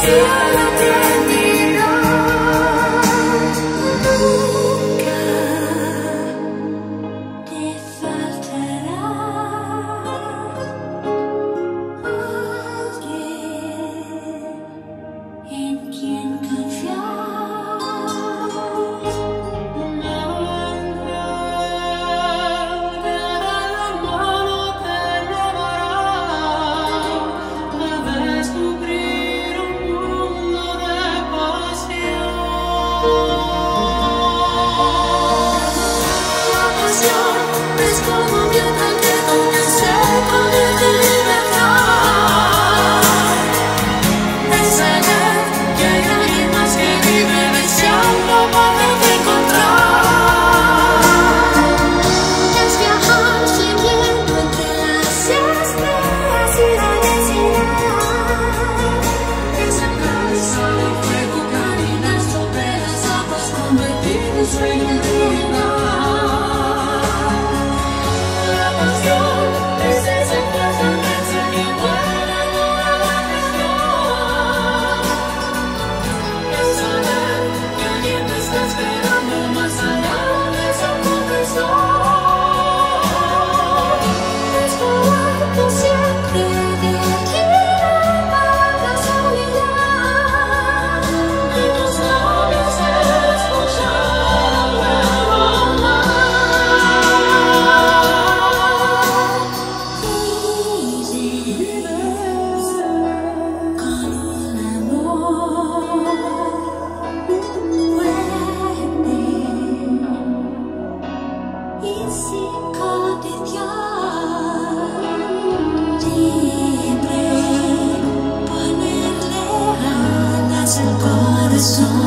cielo tendré is ringing. corazón.